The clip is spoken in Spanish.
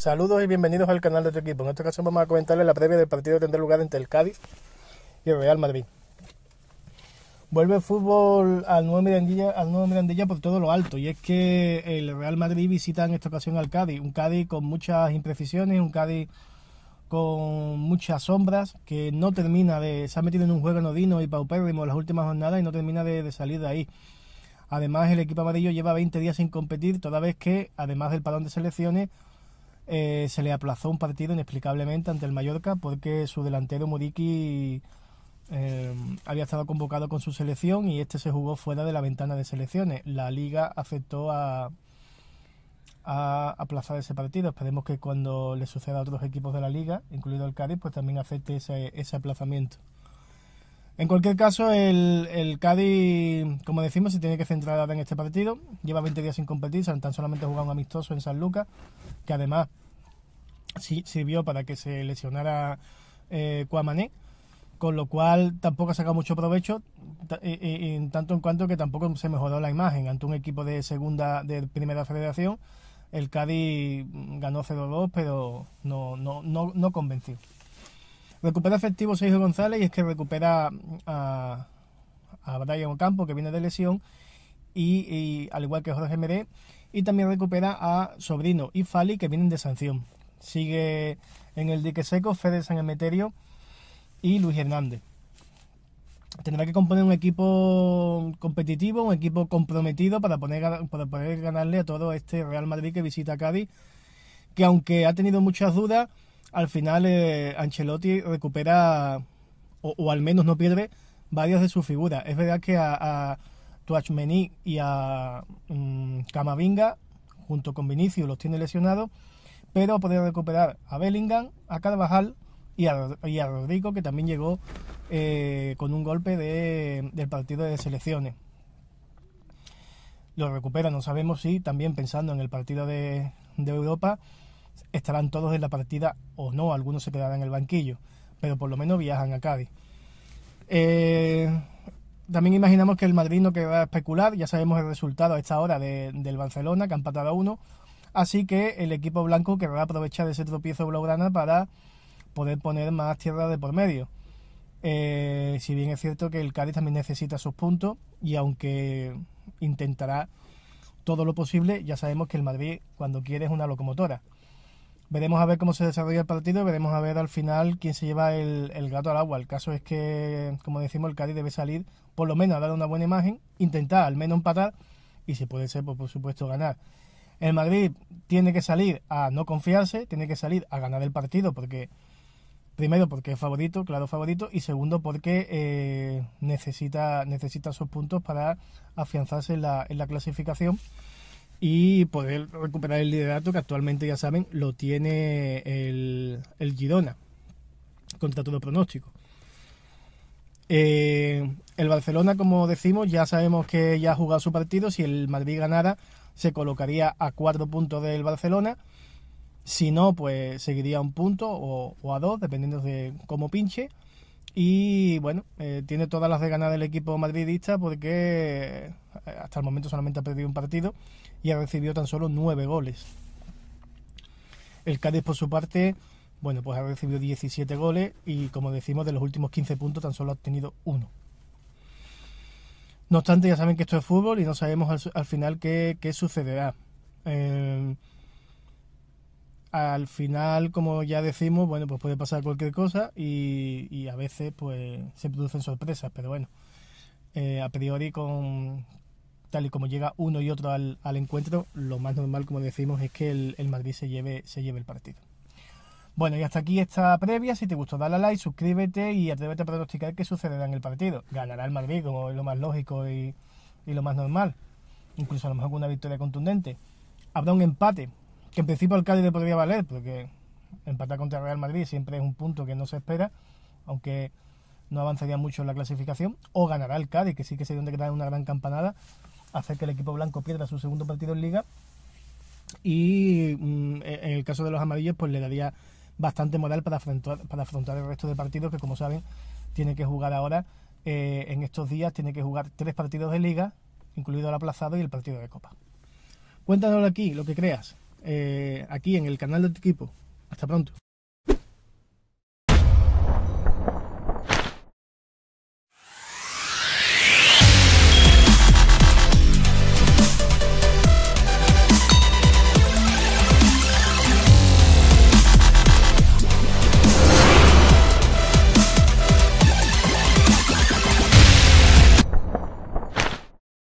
Saludos y bienvenidos al canal de tu equipo. En esta ocasión vamos a comentarles la previa del partido que tendrá lugar entre el Cádiz y el Real Madrid. Vuelve el fútbol al nuevo Mirandilla, al nuevo Mirandilla por todo lo alto y es que el Real Madrid visita en esta ocasión al Cádiz, un Cádiz con muchas imprecisiones, un Cádiz con muchas sombras que no termina de se ha metido en un juego anodino y paupérrimo las últimas jornadas y no termina de, de salir de ahí. Además, el equipo amarillo lleva 20 días sin competir, toda vez que, además del parón de selecciones, eh, se le aplazó un partido inexplicablemente ante el Mallorca porque su delantero Muriki eh, había estado convocado con su selección y este se jugó fuera de la ventana de selecciones. La liga aceptó a, aplazar ese partido. Esperemos que cuando le suceda a otros equipos de la liga, incluido el Cádiz, pues también acepte ese, ese aplazamiento. En cualquier caso, el, Cádiz, como decimos, se tiene que centrar ahora en este partido. Lleva 20 días sin competir, tan solamente jugado un amistoso en San Lucas, que además sirvió para que se lesionara eh, con lo cual tampoco ha sacado mucho provecho, en tanto en cuanto que tampoco se mejoró la imagen ante un equipo de segunda, de primera federación. El Cádiz ganó 0-2, pero no, no, no, no convenció. Recupera efectivo Sergio González y es que recupera a, a Brian Ocampo, que viene de lesión, y, al igual que Jorge Meré, y también recupera a Sobrino y Fali, que vienen de sanción. Sigue en el dique seco Fede San Emeterio y Luis Hernández. Tendrá que componer un equipo competitivo, un equipo comprometido para, poner, para poder ganarle a todo este Real Madrid que visita Cádiz, que aunque ha tenido muchas dudas, al final eh, Ancelotti recupera, o, al menos no pierde, varias de sus figuras. Es verdad que a, a Tuachmení y a um, Camavinga, junto con Vinicius, los tiene lesionados, pero podido recuperar a Bellingham, a Carvajal y a, Rodrigo, que también llegó eh, con un golpe de, del partido de selecciones. Lo recupera, no sabemos si también pensando en el partido de, Europa estarán todos en la partida o no, algunos se quedarán en el banquillo, pero por lo menos viajan a Cádiz. Eh, también imaginamos que el Madrid no quedará a especular, ya sabemos el resultado a esta hora de, del Barcelona, que ha empatado a uno, así que el equipo blanco querrá aprovechar ese tropiezo blaugrana para poder poner más tierra de por medio. Eh, si bien es cierto que el Cádiz también necesita sus puntos y aunque intentará todo lo posible, ya sabemos que el Madrid cuando quiere es una locomotora. Veremos a ver cómo se desarrolla el partido, veremos a ver al final quién se lleva el, gato al agua. El caso es que, como decimos, el Cádiz debe salir por lo menos a dar una buena imagen, intentar al menos empatar y si puede ser, pues, por supuesto, ganar. El Madrid tiene que salir a no confiarse, tiene que salir a ganar el partido porque, primero, porque es favorito, claro favorito, y segundo, porque eh, necesita, necesita sus puntos para afianzarse en la, en la clasificación y poder recuperar el liderato que actualmente ya saben lo tiene el, el Girona contra todo pronóstico. Eh, el Barcelona, como decimos, ya sabemos que ya ha jugado su partido. Si el Madrid ganara, se colocaría a cuatro puntos del Barcelona. Si no, pues seguiría un punto o, o a dos, dependiendo de cómo pinche. Y bueno, eh, tiene todas las de ganar el equipo madridista porque hasta el momento solamente ha perdido un partido y ha recibido tan solo nueve goles. El Cádiz, por su parte, bueno, pues ha recibido 17 goles y, como decimos, de los últimos 15 puntos tan solo ha obtenido uno. No obstante, ya saben que esto es fútbol y no sabemos al, al final qué, qué sucederá. Eh, al final, como ya decimos, bueno, pues puede pasar cualquier cosa y, a veces pues se producen sorpresas, pero bueno, eh, a priori con tal y como llega uno y otro al, al, encuentro, lo más normal, como decimos, es que el, el Madrid se lleve, se lleve el partido. Bueno, y hasta aquí esta previa. Si te gustó, dale a like, suscríbete y atrévete a pronosticar qué sucederá en el partido. Ganará el Madrid, como es lo más lógico y, y lo más normal. Incluso a lo mejor con una victoria contundente. Habrá un empate, que en principio al Cádiz le podría valer, porque empatar contra el Real Madrid siempre es un punto que no se espera, aunque no avanzaría mucho en la clasificación. O ganará el Cádiz, que sí que sería una gran campanada, hacer que el equipo blanco pierda su segundo partido en Liga. Y mm, en el caso de los amarillos, pues le daría bastante moral para afrontar, para afrontar el resto de partidos que, como saben, tiene que jugar ahora eh, en estos días, tiene que jugar tres partidos de liga, incluido el aplazado y el partido de Copa. Cuéntanos aquí lo que creas. eh, aquí en el canal de tu equipo. Hasta pronto.